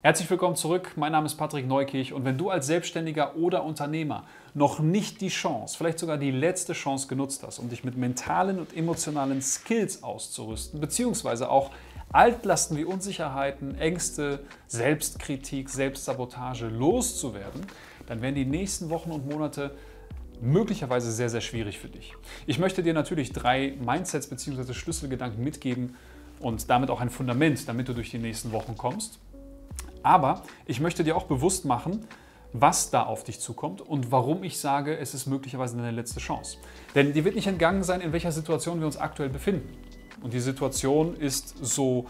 Herzlich willkommen zurück. Mein Name ist Patrick Neukirch und wenn du als Selbstständiger oder Unternehmer noch nicht die Chance, vielleicht sogar die letzte Chance genutzt hast, um dich mit mentalen und emotionalen Skills auszurüsten, beziehungsweise auch Altlasten wie Unsicherheiten, Ängste, Selbstkritik, Selbstsabotage loszuwerden, dann werden die nächsten Wochen und Monate möglicherweise sehr, sehr schwierig für dich. Ich möchte dir natürlich drei Mindsets bzw. Schlüsselgedanken mitgeben und damit auch ein Fundament, damit du durch die nächsten Wochen kommst. Aber ich möchte dir auch bewusst machen, was da auf dich zukommt und warum ich sage, es ist möglicherweise deine letzte Chance. Denn dir wird nicht entgangen sein, in welcher Situation wir uns aktuell befinden. Und die Situation ist so,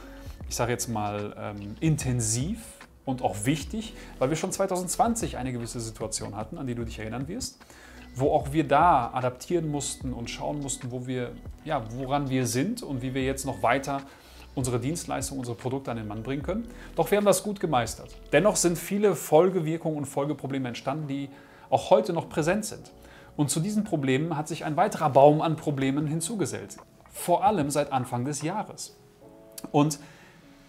ich sage jetzt mal, ähm, intensiv und auch wichtig, weil wir schon 2020 eine gewisse Situation hatten, an die du dich erinnern wirst, wo auch wir da adaptieren mussten und schauen mussten, wo wir, ja, woran wir sind und wie wir jetzt noch weiter unsere Dienstleistung, unsere Produkte an den Mann bringen können. Doch wir haben das gut gemeistert. Dennoch sind viele Folgewirkungen und Folgeprobleme entstanden, die auch heute noch präsent sind. Und zu diesen Problemen hat sich ein weiterer Baum an Problemen hinzugesellt. Vor allem seit Anfang des Jahres. Und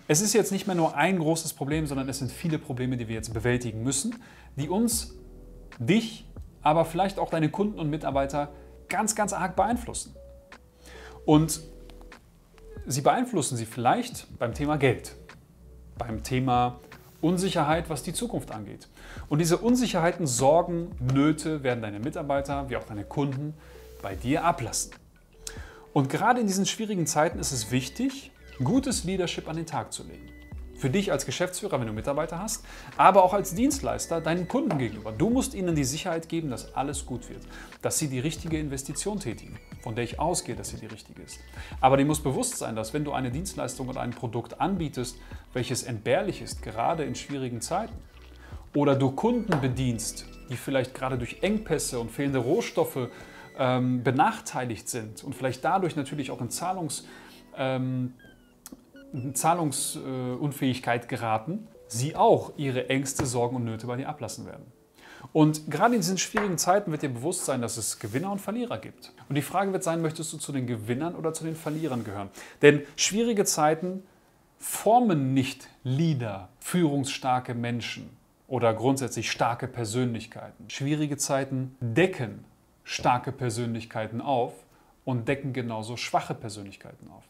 es ist jetzt nicht mehr nur ein großes Problem, sondern es sind viele Probleme, die wir jetzt bewältigen müssen, die uns, dich, aber vielleicht auch deine Kunden und Mitarbeiter ganz, ganz arg beeinflussen. Und Sie beeinflussen Sie vielleicht beim Thema Geld, beim Thema Unsicherheit, was die Zukunft angeht. Und diese Unsicherheiten, Sorgen, Nöte werden deine Mitarbeiter wie auch deine Kunden bei dir ablassen. Und gerade in diesen schwierigen Zeiten ist es wichtig, gutes Leadership an den Tag zu legen. Für dich als Geschäftsführer, wenn du Mitarbeiter hast, aber auch als Dienstleister deinen Kunden gegenüber. Du musst ihnen die Sicherheit geben, dass alles gut wird, dass sie die richtige Investition tätigen, von der ich ausgehe, dass sie die richtige ist. Aber dir muss bewusst sein, dass wenn du eine Dienstleistung oder ein Produkt anbietest, welches entbehrlich ist, gerade in schwierigen Zeiten, oder du Kunden bedienst, die vielleicht gerade durch Engpässe und fehlende Rohstoffe ähm, benachteiligt sind und vielleicht dadurch natürlich auch in Zahlungs... Ähm, Zahlungsunfähigkeit geraten, sie auch ihre Ängste, Sorgen und Nöte bei dir ablassen werden. Und gerade in diesen schwierigen Zeiten wird dir bewusst sein, dass es Gewinner und Verlierer gibt. Und die Frage wird sein, möchtest du zu den Gewinnern oder zu den Verlierern gehören? Denn schwierige Zeiten formen nicht Leader, führungsstarke Menschen oder grundsätzlich starke Persönlichkeiten. Schwierige Zeiten decken starke Persönlichkeiten auf und decken genauso schwache Persönlichkeiten auf.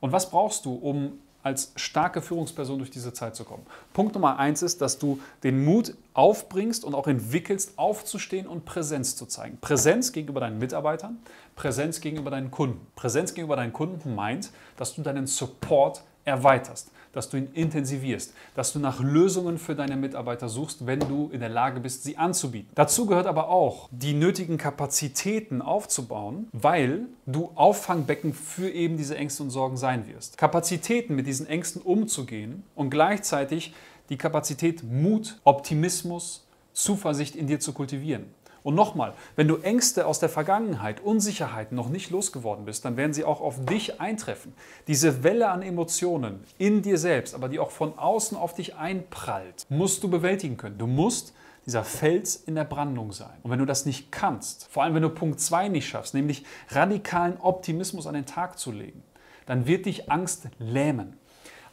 Und was brauchst du, um als starke Führungsperson durch diese Zeit zu kommen? Punkt Nummer eins ist, dass du den Mut aufbringst und auch entwickelst, aufzustehen und Präsenz zu zeigen. Präsenz gegenüber deinen Mitarbeitern, Präsenz gegenüber deinen Kunden. Präsenz gegenüber deinen Kunden meint, dass du deinen Support erweiterst, dass du ihn intensivierst, dass du nach Lösungen für deine Mitarbeiter suchst, wenn du in der Lage bist, sie anzubieten. Dazu gehört aber auch, die nötigen Kapazitäten aufzubauen, weil du Auffangbecken für eben diese Ängste und Sorgen sein wirst. Kapazitäten mit diesen Ängsten umzugehen und gleichzeitig die Kapazität Mut, Optimismus, Zuversicht in dir zu kultivieren. Und nochmal, wenn du Ängste aus der Vergangenheit, Unsicherheiten noch nicht losgeworden bist, dann werden sie auch auf dich eintreffen. Diese Welle an Emotionen in dir selbst, aber die auch von außen auf dich einprallt, musst du bewältigen können. Du musst dieser Fels in der Brandung sein. Und wenn du das nicht kannst, vor allem wenn du Punkt 2 nicht schaffst, nämlich radikalen Optimismus an den Tag zu legen, dann wird dich Angst lähmen.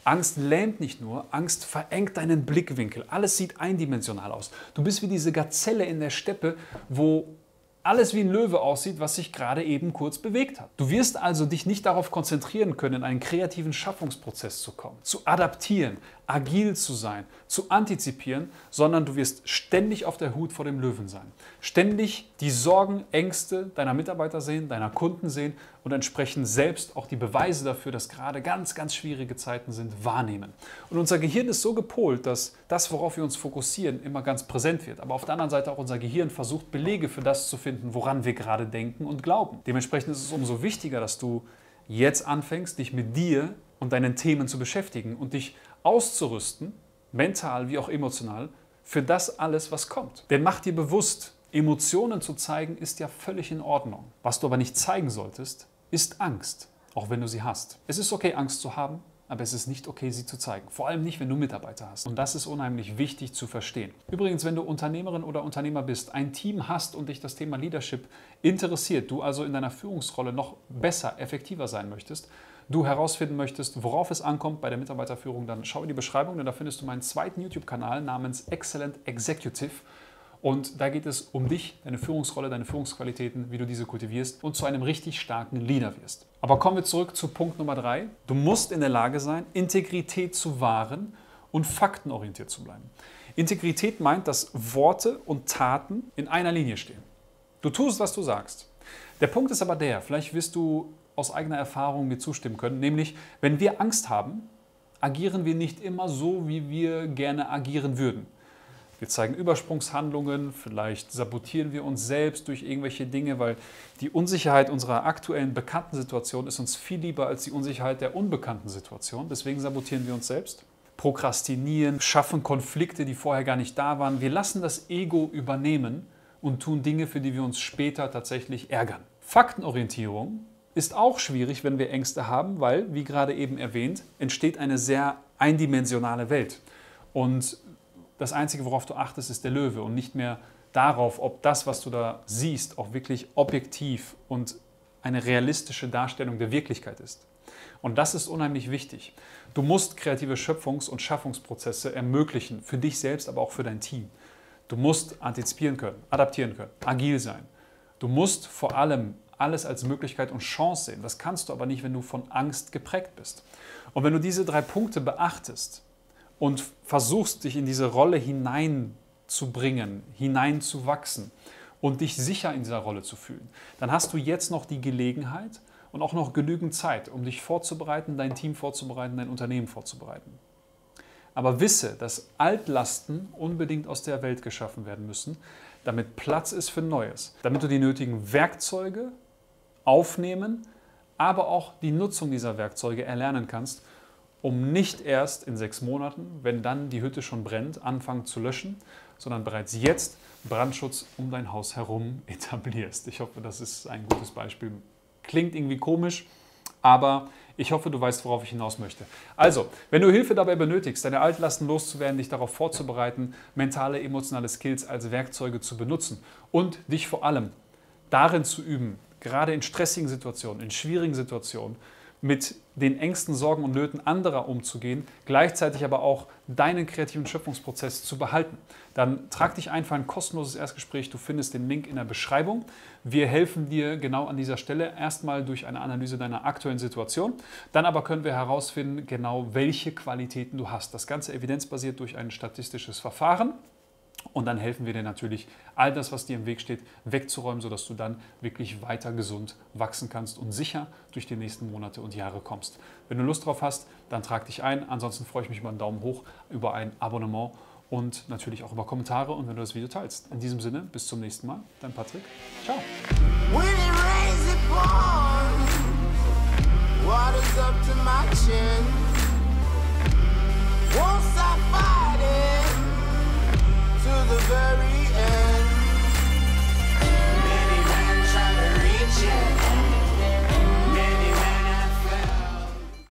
Angst lähmt nicht nur, Angst verengt deinen Blickwinkel. Alles sieht eindimensional aus. Du bist wie diese Gazelle in der Steppe, wo alles wie ein Löwe aussieht, was sich gerade eben kurz bewegt hat. Du wirst also dich nicht darauf konzentrieren können, in einen kreativen Schaffungsprozess zu kommen, zu adaptieren, agil zu sein, zu antizipieren, sondern du wirst ständig auf der Hut vor dem Löwen sein. Ständig die Sorgen, Ängste deiner Mitarbeiter sehen, deiner Kunden sehen und entsprechend selbst auch die Beweise dafür, dass gerade ganz, ganz schwierige Zeiten sind, wahrnehmen. Und unser Gehirn ist so gepolt, dass das, worauf wir uns fokussieren, immer ganz präsent wird. Aber auf der anderen Seite auch unser Gehirn versucht, Belege für das zu finden, woran wir gerade denken und glauben. Dementsprechend ist es umso wichtiger, dass du jetzt anfängst, dich mit dir und deinen Themen zu beschäftigen und dich auszurüsten, mental wie auch emotional, für das alles, was kommt. Denn mach dir bewusst, Emotionen zu zeigen ist ja völlig in Ordnung. Was du aber nicht zeigen solltest, ist Angst, auch wenn du sie hast. Es ist okay, Angst zu haben, aber es ist nicht okay, sie zu zeigen. Vor allem nicht, wenn du Mitarbeiter hast. Und das ist unheimlich wichtig zu verstehen. Übrigens, wenn du Unternehmerin oder Unternehmer bist, ein Team hast und dich das Thema Leadership interessiert, du also in deiner Führungsrolle noch besser, effektiver sein möchtest, du herausfinden möchtest, worauf es ankommt bei der Mitarbeiterführung, dann schau in die Beschreibung, denn da findest du meinen zweiten YouTube-Kanal namens Excellent Executive. Und da geht es um dich, deine Führungsrolle, deine Führungsqualitäten, wie du diese kultivierst und zu einem richtig starken Leader wirst. Aber kommen wir zurück zu Punkt Nummer drei. Du musst in der Lage sein, Integrität zu wahren und faktenorientiert zu bleiben. Integrität meint, dass Worte und Taten in einer Linie stehen. Du tust, was du sagst. Der Punkt ist aber der, vielleicht wirst du aus eigener Erfahrung mir zustimmen können, nämlich wenn wir Angst haben, agieren wir nicht immer so, wie wir gerne agieren würden. Wir zeigen Übersprungshandlungen, vielleicht sabotieren wir uns selbst durch irgendwelche Dinge, weil die Unsicherheit unserer aktuellen bekannten Situation ist uns viel lieber als die Unsicherheit der unbekannten Situation. Deswegen sabotieren wir uns selbst. Prokrastinieren, schaffen Konflikte, die vorher gar nicht da waren. Wir lassen das Ego übernehmen und tun Dinge, für die wir uns später tatsächlich ärgern. Faktenorientierung ist auch schwierig, wenn wir Ängste haben, weil, wie gerade eben erwähnt, entsteht eine sehr eindimensionale Welt. Und das Einzige, worauf du achtest, ist der Löwe und nicht mehr darauf, ob das, was du da siehst, auch wirklich objektiv und eine realistische Darstellung der Wirklichkeit ist. Und das ist unheimlich wichtig. Du musst kreative Schöpfungs- und Schaffungsprozesse ermöglichen, für dich selbst, aber auch für dein Team. Du musst antizipieren können, adaptieren können, agil sein. Du musst vor allem alles als Möglichkeit und Chance sehen. Das kannst du aber nicht, wenn du von Angst geprägt bist. Und wenn du diese drei Punkte beachtest, und versuchst, dich in diese Rolle hineinzubringen, hineinzuwachsen und dich sicher in dieser Rolle zu fühlen, dann hast du jetzt noch die Gelegenheit und auch noch genügend Zeit, um dich vorzubereiten, dein Team vorzubereiten, dein Unternehmen vorzubereiten. Aber wisse, dass Altlasten unbedingt aus der Welt geschaffen werden müssen, damit Platz ist für Neues, damit du die nötigen Werkzeuge aufnehmen, aber auch die Nutzung dieser Werkzeuge erlernen kannst, um nicht erst in sechs Monaten, wenn dann die Hütte schon brennt, anfangen zu löschen, sondern bereits jetzt Brandschutz um dein Haus herum etablierst. Ich hoffe, das ist ein gutes Beispiel. Klingt irgendwie komisch, aber ich hoffe, du weißt, worauf ich hinaus möchte. Also, wenn du Hilfe dabei benötigst, deine Altlasten loszuwerden, dich darauf vorzubereiten, mentale, emotionale Skills als Werkzeuge zu benutzen und dich vor allem darin zu üben, gerade in stressigen Situationen, in schwierigen Situationen, mit den Ängsten, Sorgen und Nöten anderer umzugehen, gleichzeitig aber auch deinen kreativen Schöpfungsprozess zu behalten. Dann trag dich ein für ein kostenloses Erstgespräch. Du findest den Link in der Beschreibung. Wir helfen dir genau an dieser Stelle erstmal durch eine Analyse deiner aktuellen Situation. Dann aber können wir herausfinden, genau welche Qualitäten du hast. Das Ganze evidenzbasiert durch ein statistisches Verfahren. Und dann helfen wir dir natürlich, all das, was dir im Weg steht, wegzuräumen, sodass du dann wirklich weiter gesund wachsen kannst und sicher durch die nächsten Monate und Jahre kommst. Wenn du Lust drauf hast, dann trag dich ein. Ansonsten freue ich mich über einen Daumen hoch, über ein Abonnement und natürlich auch über Kommentare und wenn du das Video teilst. In diesem Sinne, bis zum nächsten Mal. Dein Patrick. Ciao. very